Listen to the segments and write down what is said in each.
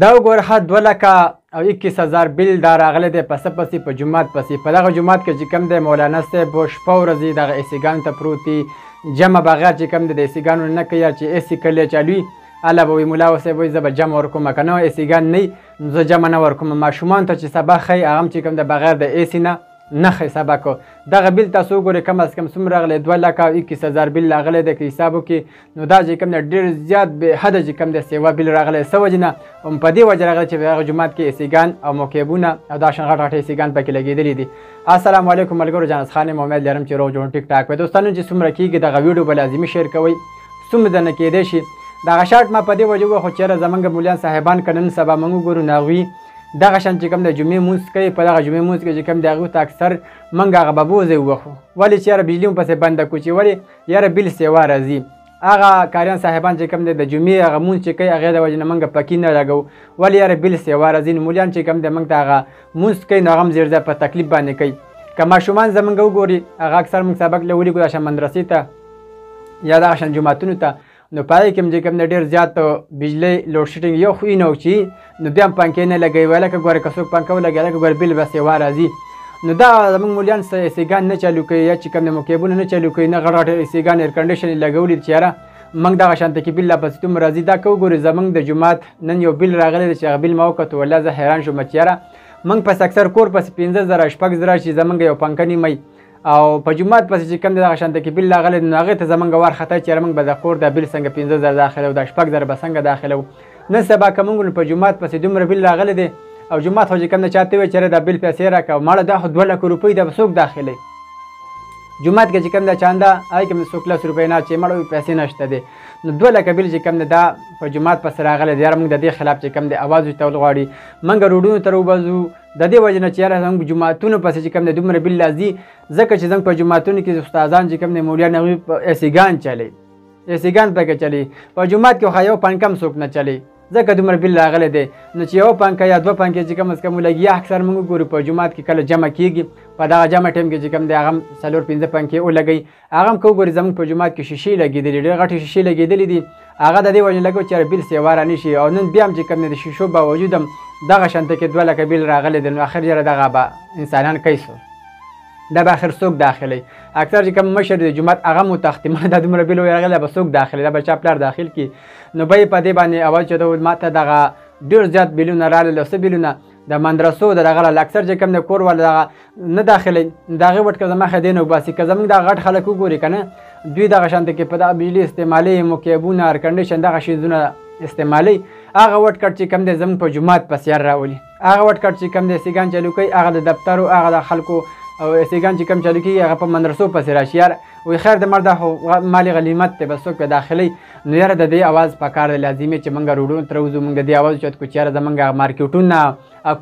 دا وګوره ها دوه لکه او اکیس هزار بل دا راغلی دی پسه پسې په جومات پسې په دغه جومات کې چې کوم دی مولانا صاحب شپه ورځې دغه ایسیګانو ته پروت دي جمع بغیر چې کوم دی د ایسیګانو نه کوي چې ایسي کلی چالوي هله به وي ملا صاحب وایي زه به جمع ورکوم که نه ایسیګان نه نو زه جمع نه ورکوم ماشومان ته چې سبا ښیي هغه هم چې کوم دی بغیر د ایسي نه نه ښه حساب کو دغه بیل تاسو وګورئ کم از کم څومره راغلی دوه لکه او اکیس هزار بیل راغلی دی که حساب وکړي نو دا چې کوم دی ډېر زیات بې حده چې کوم دی سیوا بل راغلی څه وجې نه هم په دې وجه راغلی چې په هغه جومات کې ایسیګان او مکیبونه او دا شان غټ غټ ایسیګان پکې لګېدلي دي السلام علیکم ملګرو جانس خانې مو امید لرم چې روغ جوړ ټیک ټاک وي دوستانو چې څومره کېږي دغه ویډیو به لازمي شیر کوئ څومره ځنه کېدای شي دغه شارټ ما په دې وجه وخو چېرې زمونږ مولیان صاحبان که نن سبا موږ وګورو نه هغوی دغه شان چې کوم د جمعې مونځ کوي په دغه جمعې مونځ کې چې کوم د هغوی ته اکثر موږ هغه ببوځی ووخو ولې چېرې بجلي هم پسې بنده کړو چې ولې یاره بل سیوا راځي هغه کاریان صاحبان چې کوم دی د جمعې هغه مونځ چې کوي هغې د وجې نه موږ پکې نه لګو ولې یاره بل سیوا راځي نو مولیان چې کوم دی موږ ته هغه مونځ کوي نو هغه هم زیړ په تکلیف باندې کوي که ماشومان زمونږ وګوري هغه اکثر موږ سبق له ولیکو داشان مدرسې ته یا دغه شان جوماتونو ته نو پای کې چې کوم ډیر زیات بجلی لوډ شیډینګ یو خو نه وچی نو بیا هم پنکې نه لګوي ولا که ګوره کسو پنکه ولګي لکه ګوره بل بس یوه راځي نو دا زمونږ مولیان سه سیګان نه چالو کوي یا چې کوم د مکیبونه نه چالو کوي نه غټ غټ سیګان ایر کنډیشن لګولي چیرې موږ دغه شانته کې بل پس دوم راځي دا کو ګوري زمونږ د جمعات نن یو بل راغلی چې هغه بل ما وکړ ولا زه حیران شوم چیرې موږ پس اکثر کور پس 15000 شپږ زره چې زمونږ یو پنکه نیمه او په جمعات پسې چې کوم دی دغه شانته کې بل راغلی نو هغې ته زمونږ وارخطا چې یاره مونږ به د کور دا بل څنګه پنځه زره داخلو دا شپږ زره به څنګه داخلو نن سبا که مونږ په جمعات پسې دومره بل راغلی دی او جمعات خو چې کوم دی چا ته وایي چې دا بل پیسې راکړه او ماړه دا خو دوه لکه روپۍ دا به څوک داخلوي جمعات کې چې کوم دا چاندا هغې کې مې څوک لس روپۍ نه چې مړه پیسې نشته دی نو دوه لکه بل چې کوم دی دا په جمعات پسې راغلی دی یاره مونږ د دې خلاف چې کوم دی اواز وتول غواړي مونږ روډونو ته راوبځو د دې وجه نه چې یاره زموږ جماعتونو پسې چې کوم دی دومره بل راځي ځکه چې زموږ په جماعتونو کې استادان چې کوم دی مولیان هغوی ایسیګان چلی ایسیګان پکې چلی په جماعت کې خو یو پنکم څوک نه چلی ځکه دومره بل راغلی دی نو چې یو پنکه یا دوه پنکې چې کوم از کم لګي اکثر موږ ګورو په جماعت کې کله جمع کیږي په دغه جمع ټیم کې چې کوم دی هغه څلور پنځه پنکې ولګوي هغه هم که وګوري زموږ په جومات کې شیشې لګېدلي ډېر غټې شیشې لګېدلې دي هغه د دې وجې لګو چې بیل سیوا را نشي او نن بیا هم چې کوم دی د شیشو باوجود هم دغه شانته کې دوه لکه بیل راغلي دي نو اخر یاره دغه به انسانان کوي څه دا به اخر څوک داخلي اکثر چې کوم مشر د جومات هغه مو تختی ما دا دومره بیل ویل غلی به څوک داخلي دا به چا پلار داخل کی نو به یې په دې باندې اول چې ما ته دغه ډېر زیات بیلونه راغلل څه بیلونه د مدرسو د دغه له اکثر چې کوم د کور ول دغه نه داخلي دغه وټ کزما خې دین وباسي که زمونږ د غټ خلک وګوري کنه دوی دغه شانته کې په دغه بجلی استعمالي مکیبونه ایر کنډیشن دغه شیزونه استعمالي هغه وټ کټ چې کم د زمونږ په جماعت په سیر راولي هغه وټ کټ چې کم د سیګان چلو کوي هغه د دفتر او هغه د خلکو او سیګان چې کم چلو کوي هغه په مدرسو په سیر اشیار وي خیر د مرده مالی غلیمت ته بسوک په داخلي نو یاره د دې اواز په کار دی لازمي چې موږ روډونو تر وځو موږ د دې اواز چت کو چیرې زمونږ مارکیټونه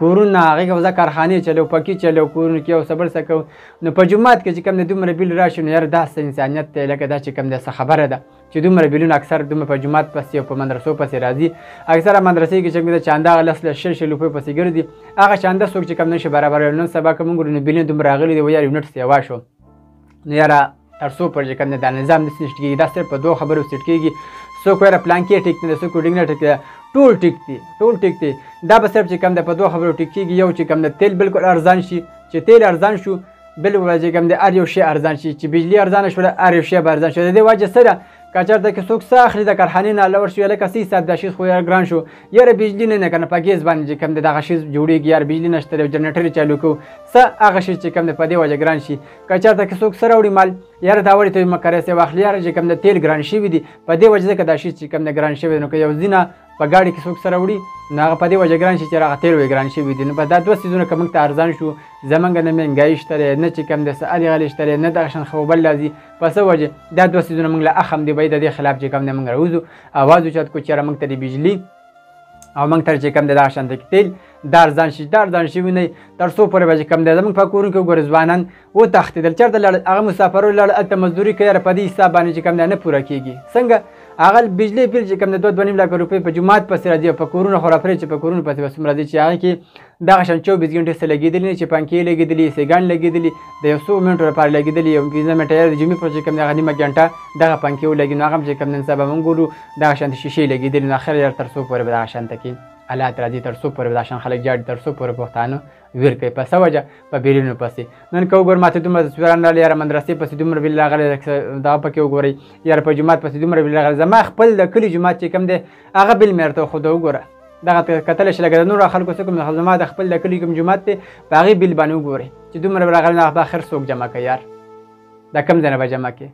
کورونه هغه کوزه کارخانه چلو پکی چلو کورونه کې او صبر سکو نو په جمعات کې چې کم د دومره بیل راشي نو یار دا څه انسانیت ته لکه دا چې کم د څه خبره ده چې دومره بیلونه اکثر دومره په جمعات پسې او په مدرسو پسې راځي اکثره مدرسې کې چې کم د چاندا لس لس شل شل په پسې ګرځي هغه چاندا څوک چې کم نشي برابر نن سبا کوم ګورنه بیلونه دومره راغلي دی ویار یونټ سیوا شو نو یاره تر څو پر چې کوم دا نظام نه سټ کېږي دا صرف په دوه خبرو سټ کېږي څوک وایره پلان کې ټیک نه څوک ډینګ نه ټیک ټول ټیک دي ټول ټیک دي دا به صرف چې کوم د په دوه خبرو ټیک کېږي یو چې کوم د تیل بالکل ارزان شي چې تیل ارزان شو بل وجه کوم د ار یو شی ارزان شي چې بجلی ارزان شو ار یو شی ارزان شي د دې وجه سره کچر ته کې څوک څه اخلي د کارخانې نه لور شو لکه سي صاحب د شي خو یې ګران شو یاره بجلی نه نه کنه په ګیس باندې کوم د دغه شی جوړیږي یار بجلی نشته یو جنریټر چالو کو څه هغه شی چې کوم د په دې وجه ګران شي که چرته کې څوک سره وړي مال یاره دا وړي ته مکرې سه واخلي یاره چې کم د تیل ګران شي وي دي په دې وجه ځکه دا شي چې کم د ګران شي وي نو که یو ځینه په ګاډي کې څوک سره وړي نو هغه په دې وجه ګران شي چې هغه تیل وي ګران شي وي دي نو په دا دوه سیزونه که موږ ته ارزان شو زمونږ نه مهنګایي شته دی نه چې کم د سعلي غلي شته دی نه دغه شان خوبل راځي په څه وجه دا دوه سیزونه موږ له اخم دی باید د دې خلاف چې کم نه موږ راوځو اواز اوچت کو چې موږ ته د بجلی او موږ تر چې کم د دغه شانته تیل د ارزان شي د ارزان شي ونی تر څو پورې به چې کم دی زموږ په کورونو کې وګورې ځوانان وتښتېدل چېرته لاړل هغه مسافرو لاړل هلته مزدوري کوي یاره په دې حساب باندې چې کم دی نه پوره کېږي څنګه هغه بجلې بل چې کم دی دوه دوه نیم لاکه روپۍ په جومات پسې راځي او په کورونو خو راپرې چې په کورونو پسې به څومره ځي چې هغه کې دغه شان چوبیس ګنټې څه لګېدلي نه چې پنکې لګېدلي سیګان لګېدلي د یو څو منټو لپاره لګېدلي یو پنځه منټه یا د جمعې پر چې کوم دغه نیمه ګنټه دغه پنکې ولګي نو هغه هم چې کوم نن سبا مونږ ګورو دغه شانته شیشې لګېدلي نو اخر یار تر څو پورې به دغه شانته کې حالات راځي تر څو پورې به دغه شان خلک جاړي تر څو پورې پښتانه ویر کوي په څه وجه په بیلونو پسې نن که وګورم ماته دومره تصویران راغلي یاره مدرسې پسې دومره بیل راغلی دا پکې وګورئ یاره په جومات پسې دومره بیل راغلی زما خپل د کلي جومات چې کوم دی هغه بیل مې ورته وښوده وګوره دغه ته کتل شي لکه د نورو خلکو څخه کوم زما د خپل د کلی کوم جماعت دی په هغې بیل باندې وګورئ چې دومره به راغلی نه به اخر څوک جمع کوي یار دا کم ځای نه به جمع کوي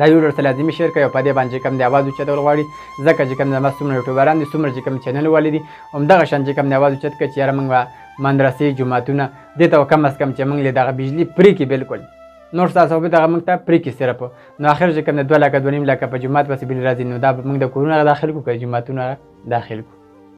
دا یو ډول لازمي شعر کوي او په دې باندې کوم دی اواز اوچتول غواړي ځکه چې کوم زما څومره یوټیوبران دي څومره چې کوم چینل والي دي همدغه شان چې کوم دی اواز اوچت کړي چې یاره موږ به مدرسې جوماتونه دې ته کم از کم چې موږ له دغه بجلي پرې کړي بلکل نور ستاسو به دغه موږ ته پرې کړي صرف نو اخر چې کوم د 2 لکه 2 نیم لکه په جمعات پسې بل راځي نو دا موږ د کورونه داخل کو که جمعاتونه داخل کو